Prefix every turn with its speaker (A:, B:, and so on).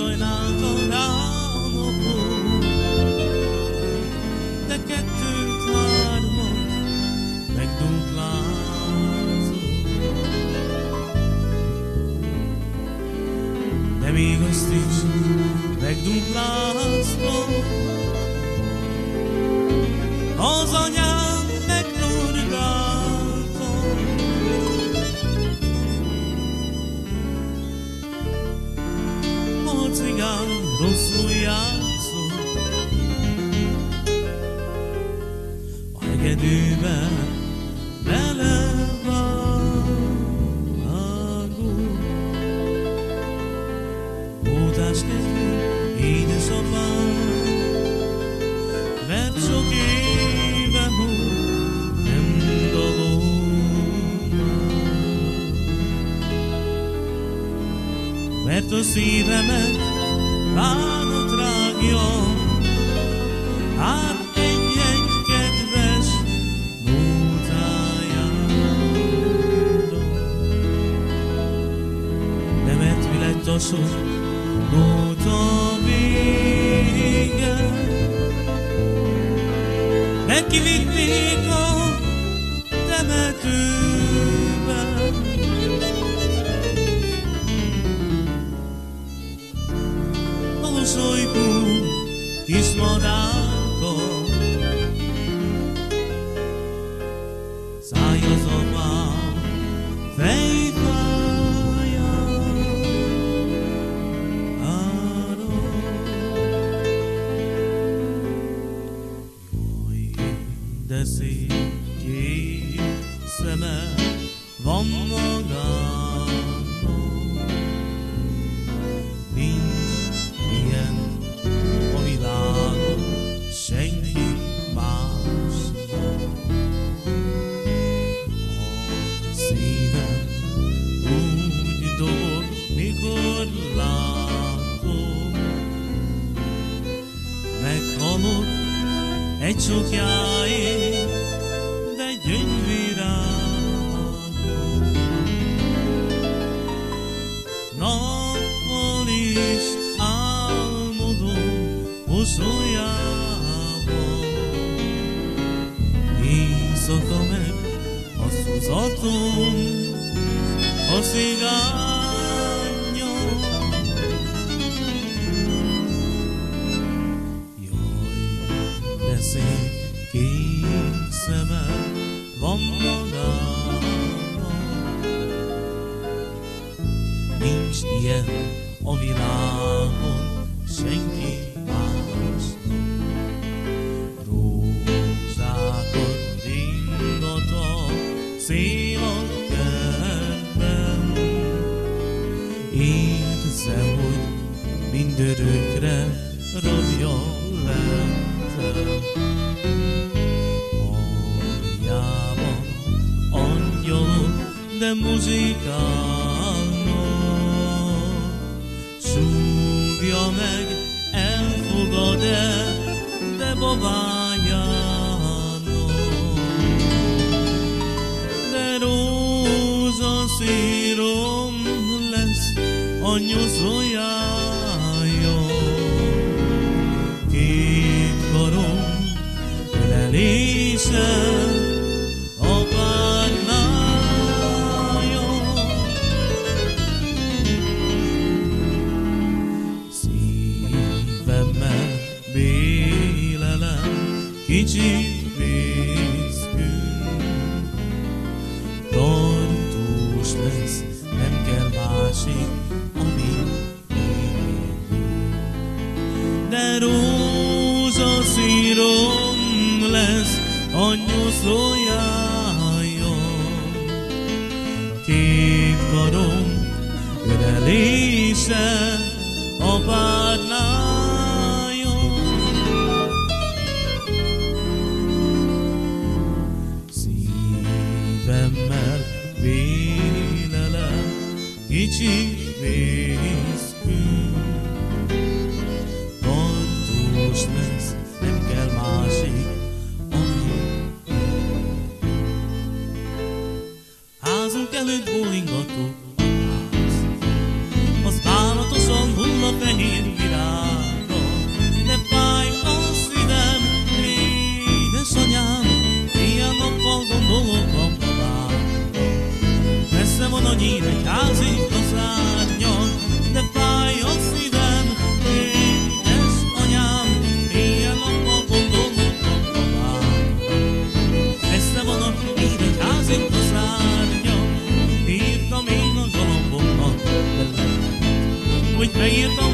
A: sajnálta rá a napot, de kettőt-hármat megduplázott. De még azt is megdupláztam, az anyám megnorgáltam. A cigán rosszul játszott, a hegedűben belevágott. Ótás kedvű édesapám, mert sok éve, nem dalom. Mert a szívemet bánat rágja, hát egy-egy kedves nótájára. Nem lett a sok kivitték a temetőben. A mosolygó tismadár de szép kék szeme van magának. Nincs ilyen a világon senki másnak. A szívem úgy csukjáért, mosolyában, éjszaka meg a szuzatom, a szigányom. Jaj, de szép kék szeme van magának. Nincs ilyen a világon senki mindörökre rabja lettem. Aljában angyalok, de muzsikálnak. Súgja meg, elfogad-e, de babájának. De rózsaszírom lesz a nyuzolyája. Lesz, nem kell másik, ami élünk. De rózsaszírom lesz a nyuszójája. Két karom ölelése a párnája. Szívemmel kicsi vészkünk. Tartós lesz, nem kell másik, ami Házunk előtt bólingatok, Daí então